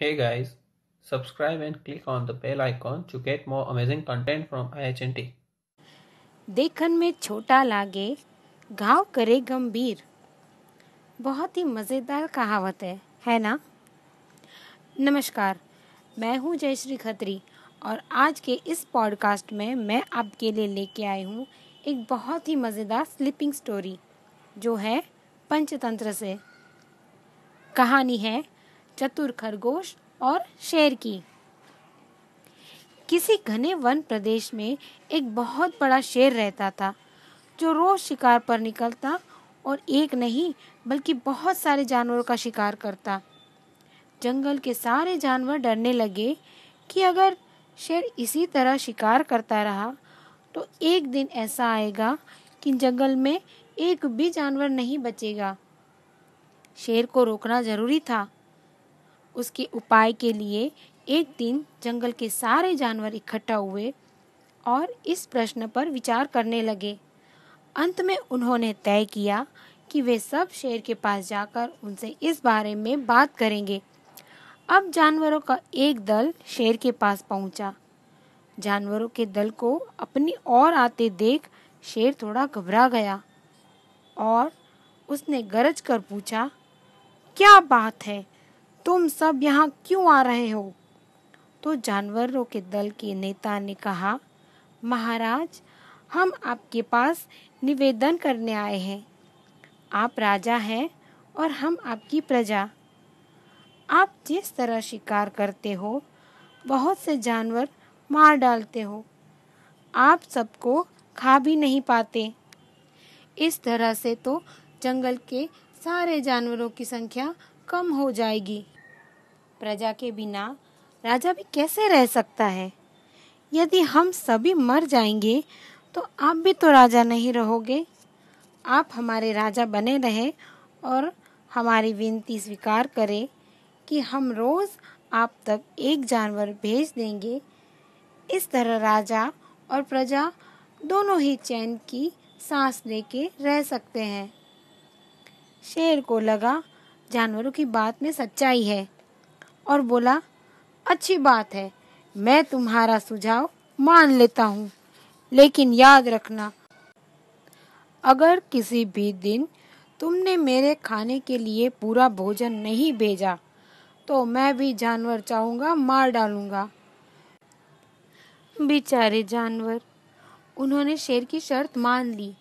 Hey guys, subscribe and click on the bell icon to get more amazing content from IHNT. देखन में छोटा लागे घाव करे गंभीर। बहुत ही मज़ेदार कहावत है है ना? नमस्कार मैं हूँ जयश्री खत्री और आज के इस पॉडकास्ट में मैं आपके लिए लेके आई हूँ एक बहुत ही मज़ेदार स्लीपिंग स्टोरी जो है पंचतंत्र से। कहानी है चतुर खरगोश और शेर की। किसी घने वन प्रदेश में एक बहुत बड़ा शेर रहता था, जो रोज शिकार पर निकलता और एक नहीं, बल्कि बहुत सारे जानवरों का शिकार करता। जंगल के सारे जानवर डरने लगे कि अगर शेर इसी तरह शिकार करता रहा तो एक दिन ऐसा आएगा कि जंगल में एक भी जानवर नहीं बचेगा। शेर को रोकना ज़रूरी था उसके उपाय के लिए एक दिन जंगल के सारे जानवर इकट्ठा हुए और इस प्रश्न पर विचार करने लगे। अंत में उन्होंने तय किया कि वे सब शेर के पास जाकर उनसे इस बारे में बात करेंगे। अब जानवरों का एक दल शेर के पास पहुँचा। जानवरों के दल को अपनी ओर आते देख शेर थोड़ा घबरा गया और उसने गरज कर पूछा, क्या बात है? तुम सब यहाँ क्यों आ रहे हो? तो जानवरों के दल के नेता ने कहा, महाराज, हम आपके पास निवेदन करने आए हैं। आप राजा हैं और हम आपकी प्रजा। आप जिस तरह शिकार करते हो, बहुत से जानवर मार डालते हो। आप सबको खा भी नहीं पाते। इस तरह से तो जंगल के सारे जानवरों की संख्या कम हो जाएगी। प्रजा के बिना राजा भी कैसे रह सकता है? यदि हम सभी मर जाएँगे तो आप भी तो राजा नहीं रहोगे। आप हमारे राजा बने रहे और हमारी विनती स्वीकार करें कि हम रोज़ आप तक एक जानवर भेज देंगे। इस तरह राजा और प्रजा दोनों ही चैन की सांस लेके रह सकते हैं। शेर को लगा, जानवरों की बात में सच्चाई है। और बोला, अच्छी बात है, मैं तुम्हारा सुझाव मान लेता हूँ, लेकिन याद रखना, अगर किसी भी दिन तुमने मेरे खाने के लिए पूरा भोजन नहीं भेजा तो मैं भी जानवर चाहूँगा, मार डालूँगा। बेचारे जानवर, उन्होंने शेर की शर्त मान ली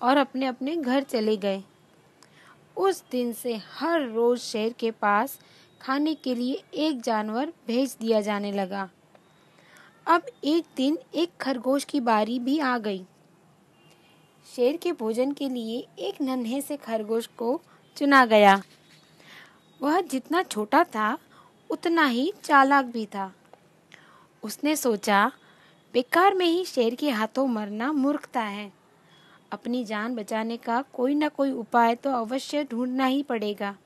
और अपने अपने घर चले गए। उस दिन से हर रोज शेर के पास खाने के लिए एक जानवर भेज दिया जाने लगा। अब एक दिन एक खरगोश की बारी भी आ गई। शेर के भोजन के लिए एक नन्हे से खरगोश को चुना गया। वह जितना छोटा था, उतना ही चालाक भी था। उसने सोचा, बेकार में ही शेर के हाथों मरना मूर्खता है। अपनी जान बचाने का कोई ना कोई उपाय तो अवश्य ढूंढना ही पड़ेगा।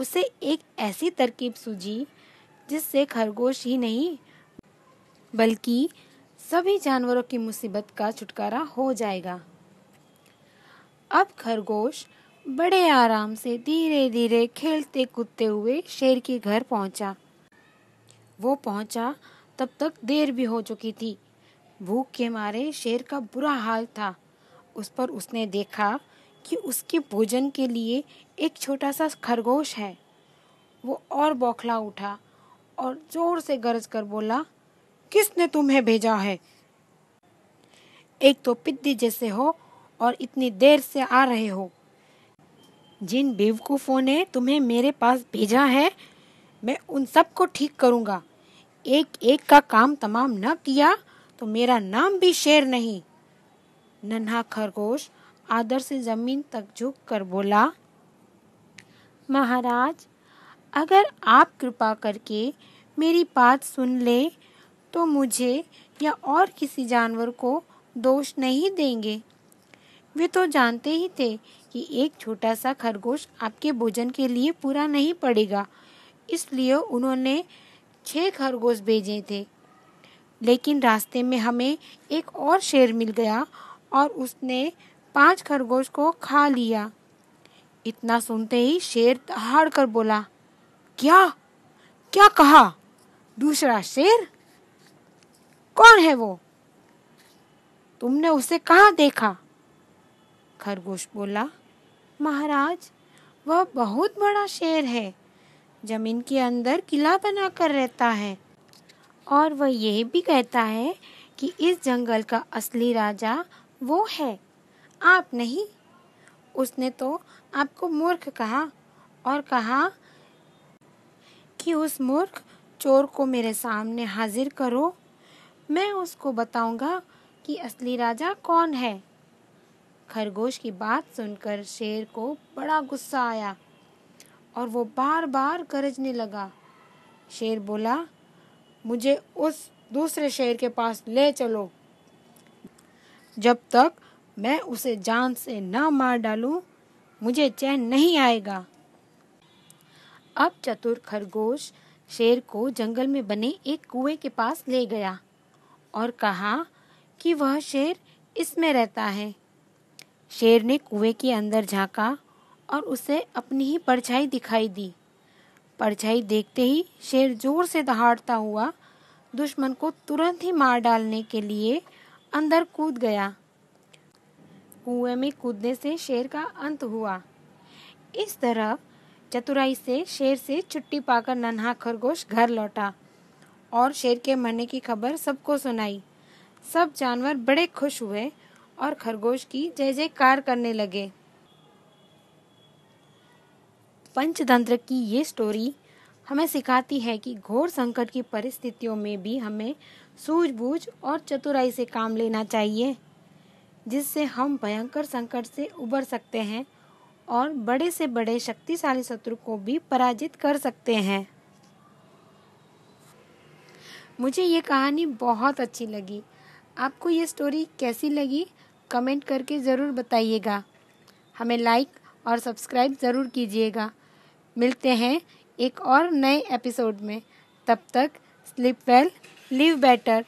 उसे एक ऐसी तरकीब सूझी, जिससे खरगोश ही नहीं, बल्कि सभी जानवरों की मुसीबत का छुटकारा हो जाएगा। अब खरगोश बड़े आराम से धीरे धीरे खेलते कूदते हुए शेर के घर पहुँचा। वो पहुँचा तब तक देर भी हो चुकी थी। भूख के मारे शेर का बुरा हाल था। उस पर उसने देखा कि उसके भोजन के लिए एक छोटा सा खरगोश है। वो और बौखला उठा और ज़ोर से गरज कर बोला, किसने तुम्हें भेजा है? एक तो पिद्दी जैसे हो और इतनी देर से आ रहे हो। जिन बेवकूफ़ों ने तुम्हें मेरे पास भेजा है, मैं उन सबको ठीक करूँगा। एक एक का काम तमाम न किया तो मेरा नाम भी शेर नहीं। नन्हा खरगोश आदर से ज़मीन तक झुक कर बोला, महाराज, अगर आप कृपा करके मेरी बात सुन ले तो मुझे या और किसी जानवर को दोष नहीं देंगे। वे तो जानते ही थे कि एक छोटा सा खरगोश आपके भोजन के लिए पूरा नहीं पड़ेगा, इसलिए उन्होंने छह खरगोश भेजे थे। लेकिन रास्ते में हमें एक और शेर मिल गया और उसने पाँच खरगोश को खा लिया। इतना सुनते ही शेर दहाड़ कर बोला, क्या? क्या कहा? दूसरा शेर? कौन है वो? तुमने उसे कहाँ देखा? खरगोश बोला, महाराज, वह बहुत बड़ा शेर है। ज़मीन के अंदर किला बनाकर रहता है। और वह यह भी कहता है कि इस जंगल का असली राजा वो है। आप नहीं। उसने तो आपको मूर्ख कहा और कहा कि उस मूर्ख चोर को मेरे सामने हाजिर करो। मैं उसको बताऊँगा कि असली राजा कौन है। खरगोश की बात सुनकर शेर को बड़ा गुस्सा आया और वो बार बार गरजने लगा। शेर बोला, मुझे उस दूसरे शेर के पास ले चलो। जब तक मैं उसे जान से ना मार डालूं, मुझे चैन नहीं आएगा। अब चतुर खरगोश शेर को जंगल में बने एक कुएँ के पास ले गया और कहा कि वह शेर इसमें रहता है। शेर ने कुएँ के अंदर झांका और उसे अपनी ही परछाई दिखाई दी। परछाई देखते ही शेर ज़ोर से दहाड़ता हुआ दुश्मन को तुरंत ही मार डालने के लिए अंदर कूद गया। कुएँ में कूदने से शेर का अंत हुआ। इस तरह चतुराई से शेर से छुट्टी पाकर नन्हा खरगोश घर लौटा और शेर के मरने की खबर सबको सुनाई। सब जानवर बड़े खुश हुए और खरगोश की जय जयकार करने लगे। पंचतंत्र की ये स्टोरी हमें सिखाती है कि घोर संकट की परिस्थितियों में भी हमें सूझबूझ और चतुराई से काम लेना चाहिए। जिससे हम भयंकर संकट से उबर सकते हैं और बड़े से बड़े शक्तिशाली शत्रु को भी पराजित कर सकते हैं। मुझे ये कहानी बहुत अच्छी लगी। आपको ये स्टोरी कैसी लगी? कमेंट करके ज़रूर बताइएगा। हमें लाइक और सब्सक्राइब ज़रूर कीजिएगा। मिलते हैं एक और नए एपिसोड में। तब तक स्लीप वेल लिव बेटर